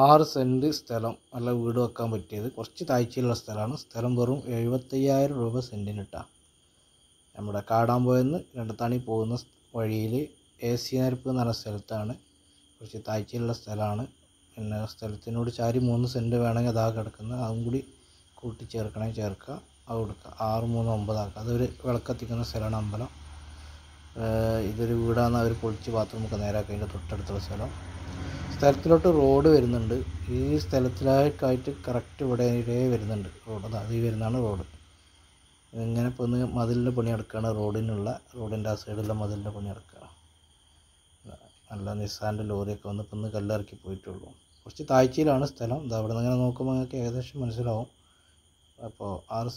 ആറ് സെന്റ് സ്ഥലം അല്ല വീട് വെക്കാൻ പറ്റിയത്. കുറച്ച് താഴ്ചയുള്ള സ്ഥലമാണ്. സ്ഥലം വെറും എഴുപത്തയ്യായിരം രൂപ സെന്റിന് നമ്മുടെ കാടാമ്പോയെന്ന് രണ്ടത്താണി പോകുന്ന വഴിയിൽ എ സി നരപ്പ് എന്ന് പറഞ്ഞ സ്ഥലത്താണ്. കുറച്ച് താഴ്ചയുള്ള സ്ഥലമാണ്. പിന്നെ സ്ഥലത്തിനോട് ചാരി മൂന്ന് സെന്റ് വേണമെങ്കിൽ അതാ കിടക്കുന്നത് അതും കൂടി കൂട്ടി ചേർക്കണമെങ്കിൽ ചേർക്കുക. അത് കൊടുക്കുക. ആറ് മൂന്ന് ഒമ്പതാക്കുക അതൊരു വിളക്കത്തിക്കുന്ന സ്ഥലമാണ് അമ്പലം. ഇതൊരു വീടാണ് അവർ പൊളിച്ച് ബാത്റൂമൊക്കെ നേരാക്കി അതിന്റെ തൊട്ടടുത്തുള്ള സ്ഥലം. സ്ഥലത്തിലോട്ട് റോഡ് വരുന്നുണ്ട്. ഈ സ്ഥലത്തിലേക്കായിട്ട് കറക്റ്റ് ഇവിടെ വരുന്നുണ്ട്. റോഡ് അതാ ഈ വരുന്നതാണ് റോഡ് ഇങ്ങനെ ഇപ്പോൾ ഒന്ന് മതിലിന്റെ പണി എടുക്കുകയാണ് റോഡിനുള്ള റോഡിന്റെ ആ സൈഡിലുള്ള മതിലിന്റെ പണി എടുക്കുകയാണ് നല്ല നിസ്സാന്റെ ലോറിയൊക്കെ വന്ന് ഇപ്പം ഒന്ന് കല്ലിറക്കി പോയിട്ടുള്ളൂ. കുറച്ച് താഴ്ചയിലാണ് സ്ഥലം. ഇത് അവിടെ നിന്ന് ഇങ്ങനെ നോക്കുമ്പോൾ നിങ്ങൾക്ക് ഏകദേശം മനസ്സിലാവും. അപ്പോൾ ആറ്